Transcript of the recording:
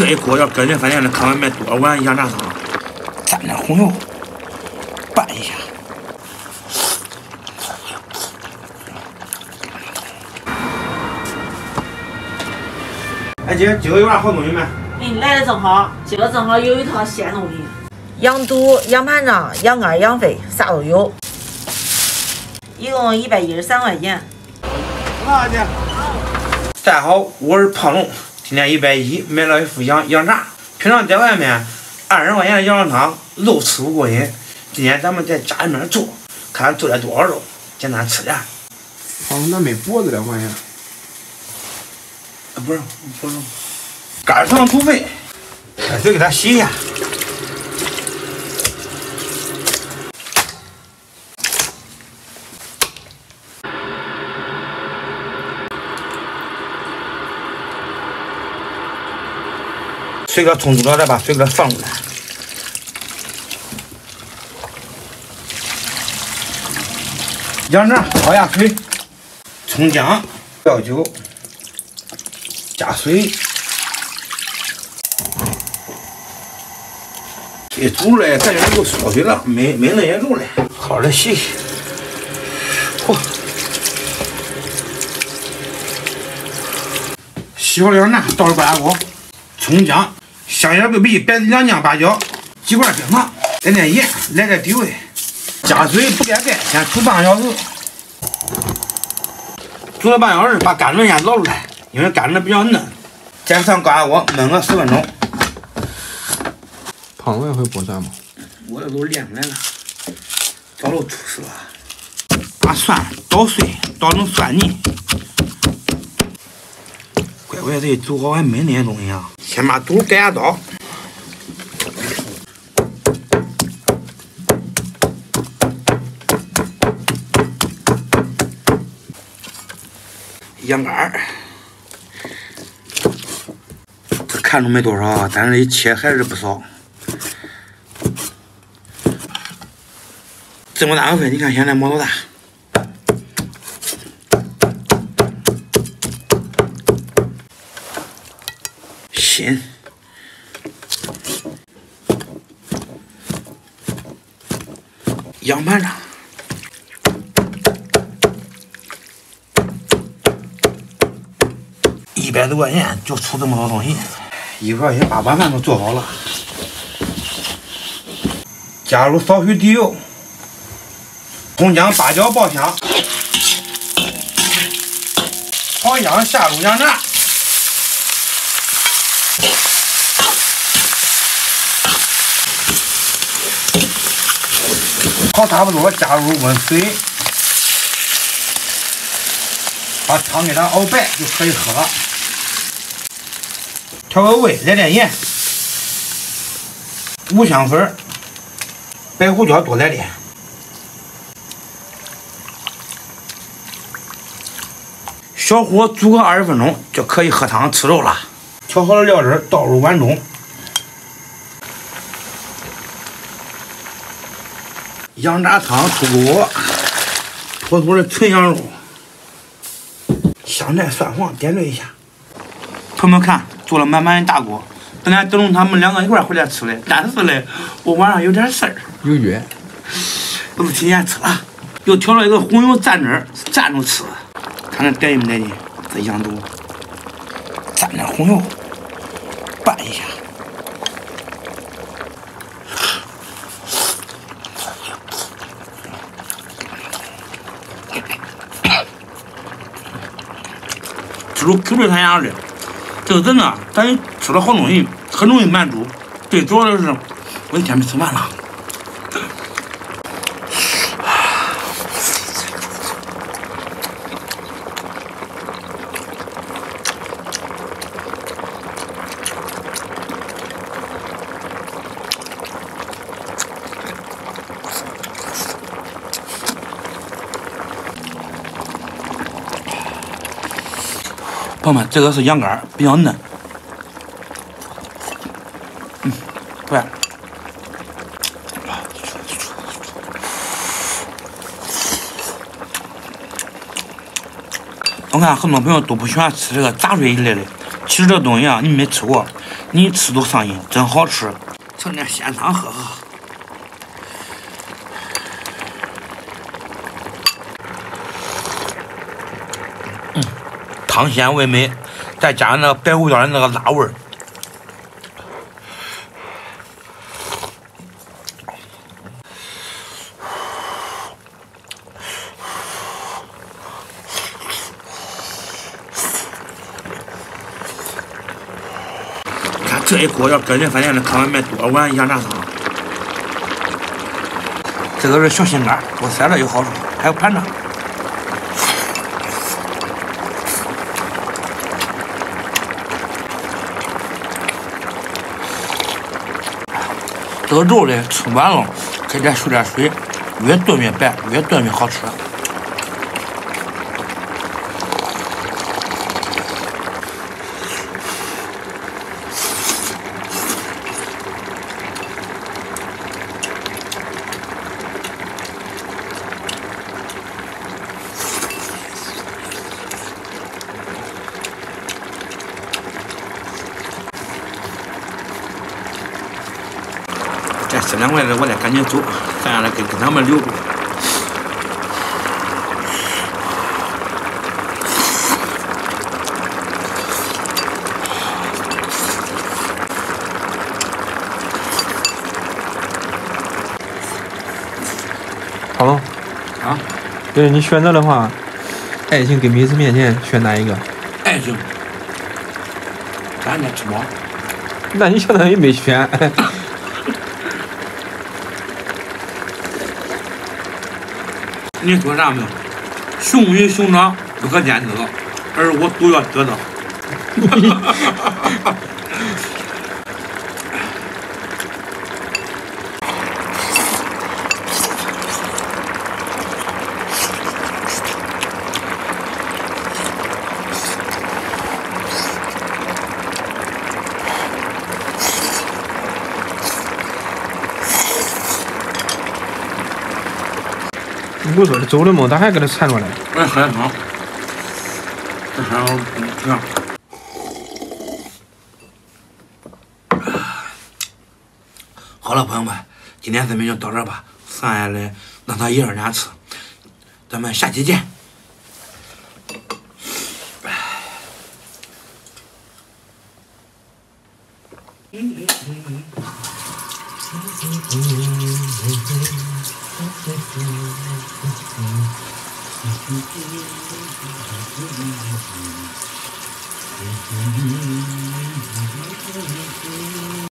这一锅要搁人饭店里，看外卖多少碗羊杂汤，蘸点红油，拌一下。哎姐，今个有啥好东西没？哎，你来的正好，今个正好有一套鲜东西。羊肚、羊盘肠、羊肝、羊肺，啥都有，一共一百一十三块钱。大家好，我是胖龙，今天一百一买了一副羊羊杂。平常在外面二十块钱的羊肉汤，肉吃不过瘾。今天咱们在家里面做，看做了多少肉，简单吃点。胖龙，那没脖子了，好像。啊，不是，不是。肝肠土肺，开水给它洗一下。水给它冲足了，再把水给它放出来。羊杂焯下水，葱姜、料酒，加水。这煮嘞，咱就又缩水了，没没那些肉了，好好的洗洗。嚯！洗好羊杂，倒入高压锅，葱姜。香叶、桂皮、白两酱、八角，几块冰糖，来点盐，来点底味，加水不盖盖，先煮半个小时。煮了半小时，把甘蔗先捞出来，因为甘蔗比较嫩。再上高压锅焖个十分钟。胖子也会剥蒜吗？我这都练出来了，早都出师了。把蒜捣碎，捣成蒜泥。我也得，煮好还没那些东西啊。先把肚盖下刀，羊肝儿，这看着没多少，但是一切还是不少。这么大个份，你看现在毛多大？心，羊盘肠，一百多块钱就出这么多东西，一会儿先把晚饭都做好了，加入少许底油，葱姜八角爆香，炒香下入羊杂。差不多，加入温水，把汤给它熬白就可以喝了。调个味，来点盐，五香粉，白胡椒多来点。小火煮个二十分钟就可以喝汤吃肉了。调好了料汁倒入碗中。羊杂汤出锅，妥妥的纯羊肉，香菜、蒜黄点缀一下。朋友们看，做了满满一大锅。本来等着他们两个一块回来吃的，但是嘞，我晚上有点事儿，有约，我就提前吃了。又调了一个红油蘸汁蘸着吃，看看带劲不带劲？这羊肚蘸点红油，拌一下。吃出 Q 弹弹牙的，这个人呢，咱吃了好东西，很容易满足。最主要的是，我一天没吃饭了。朋友们，这个是羊肝，比较嫩。嗯，对。我看很多朋友都不喜欢吃这个杂碎一类的，其实这东西啊，你没吃过，你吃都上瘾，真好吃。盛点鲜汤喝喝。汤鲜味美，再加上那个白胡椒的那个辣味儿。这一锅要搁人饭店的看外卖多碗羊杂汤，这个是小心肝，多塞了有好处。还有盘子，这个肉嘞，吃完了可以再收点水，越炖越白，越炖越好吃。再吃两块的，我得赶紧走，剩下的给给他们留着。好了，啊，对你选择的话，爱情跟美食面前选哪一个？爱情，咱家吃饱。那你相当于没选。你说啥没有？熊与熊掌不可兼得，而我都要得到。你不说他走了吗咋还搁他缠着嘞我也喝点汤然这样好了朋友们今天咱们就到这吧剩下的让他一二年吃咱们下期见嗯嗯嗯嗯嗯よくあそびたい。よくあそびたい。